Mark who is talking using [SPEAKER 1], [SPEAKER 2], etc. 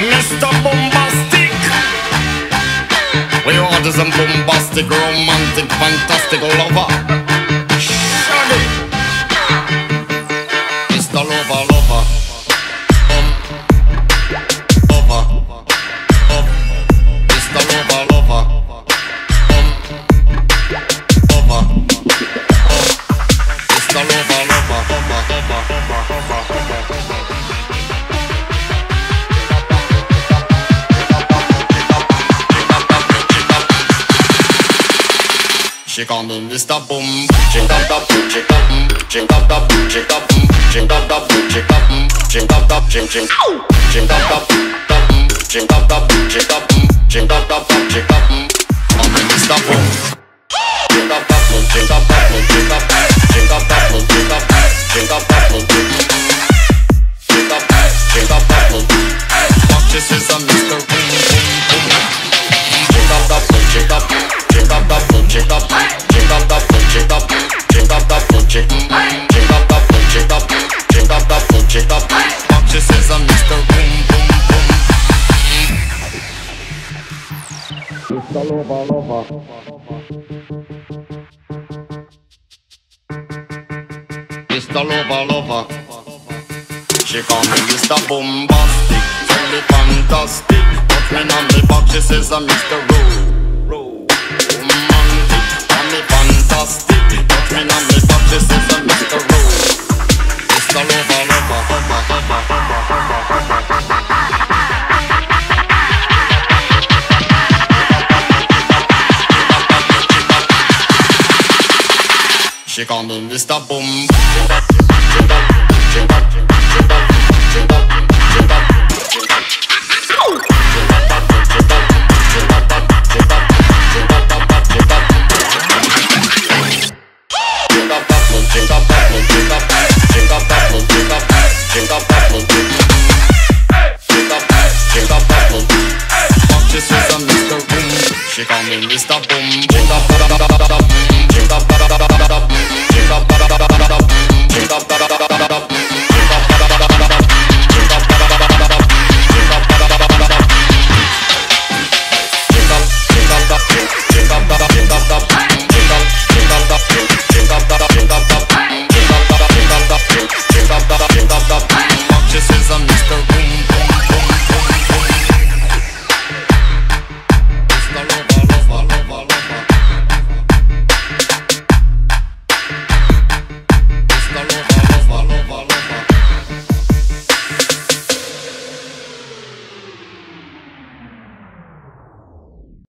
[SPEAKER 1] Mr. Boombastic. We are some boombastic, romantic, fantastic lover. She call me Mr. Boom. Ching up up, ching up, ching up up, ching up, ching up up, ching up, ching up up, ching ching, ching up up, ching up up, ching up, ching up up, ching up. Call me Mr. Boom. Ching up up, ching up up, ching up, ching up up, ching up, ching up Mr. Lover, lover. Mr. Lover, lover. She call me Mr. Boombastic, me fantastic. Put me on the box, she says I'm Mr. Rowe. She call me Mr. Boom. She call me Mr. Boom.